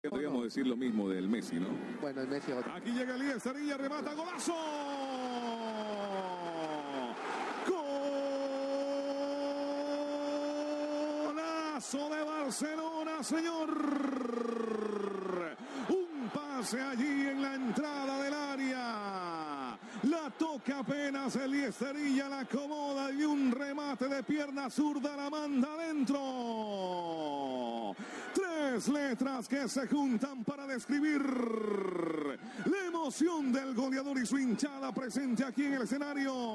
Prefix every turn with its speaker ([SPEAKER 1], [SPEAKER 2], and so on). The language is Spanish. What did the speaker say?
[SPEAKER 1] Podríamos decir lo mismo del Messi, ¿no?
[SPEAKER 2] Bueno, el Messi otro.
[SPEAKER 1] Aquí llega Elías Cerilla, remata, golazo. Golazo de Barcelona, señor. Un pase allí en la entrada del área. La toca apenas Elías Cerilla, la acomoda y un remate de pierna zurda la manda adentro. Letras que se juntan para describir la emoción del goleador y su hinchada presente aquí en el escenario.